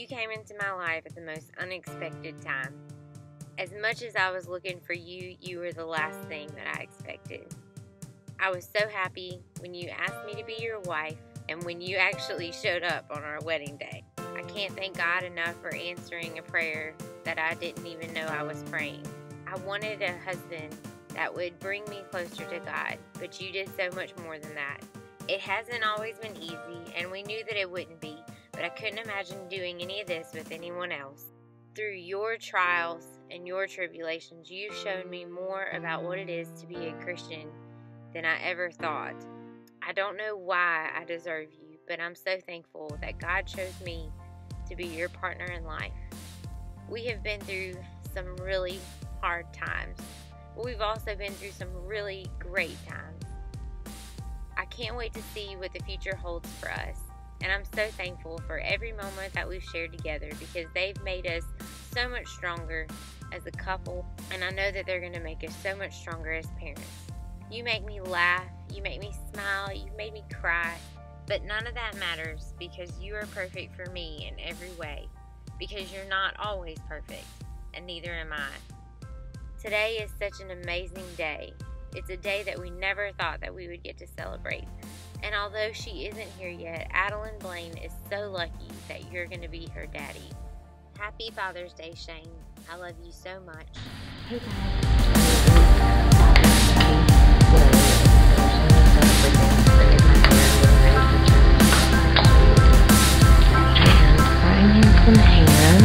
You came into my life at the most unexpected time. As much as I was looking for you, you were the last thing that I expected. I was so happy when you asked me to be your wife and when you actually showed up on our wedding day. I can't thank God enough for answering a prayer that I didn't even know I was praying. I wanted a husband that would bring me closer to God, but you did so much more than that. It hasn't always been easy, and we knew that it wouldn't be, but I couldn't imagine doing any of this with anyone else. Through your trials and your tribulations, you've shown me more about what it is to be a Christian than I ever thought. I don't know why I deserve you, but I'm so thankful that God chose me to be your partner in life. We have been through some really hard times, but we've also been through some really great times. I can't wait to see what the future holds for us. And I'm so thankful for every moment that we've shared together because they've made us so much stronger as a couple. And I know that they're going to make us so much stronger as parents. You make me laugh, you make me smile, you made me cry. But none of that matters because you are perfect for me in every way. Because you're not always perfect, and neither am I. Today is such an amazing day. It's a day that we never thought that we would get to celebrate. And although she isn't here yet, Adeline Blaine is so lucky that you're going to be her daddy. Happy Father's Day, Shane. I love you so much. Hey some ham.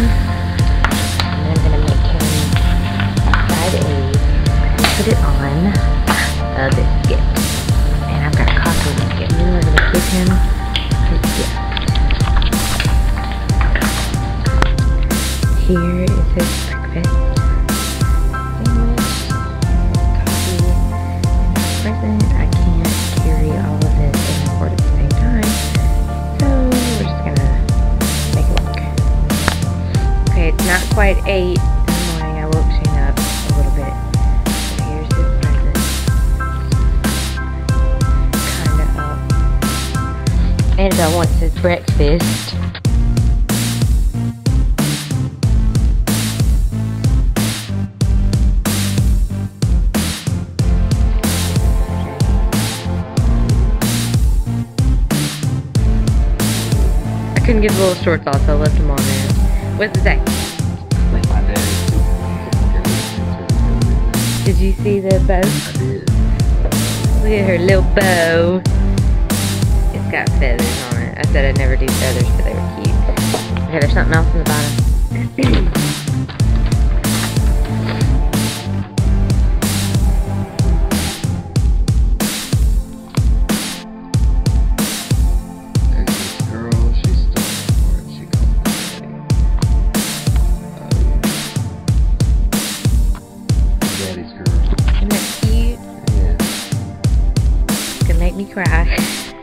And I'm gonna make him fried eggs. Put it on uh, a biscuit. Coffee biscuit. And then we're just gonna give him gift. Here is his breakfast. Sandwich, coffee, up. Annabelle wants his breakfast. I couldn't get the little shorts off, so I left them on there. What's it say? Like my dad is too. Did you see the bow? I did. Look at her little bow. Feathers on it. I said I'd never do feathers, but they were cute. Okay, there's something else in the bottom. This girl, she's still for it. She called me. Daddy's girl. Isn't that cute? Yeah. It's gonna make me cry.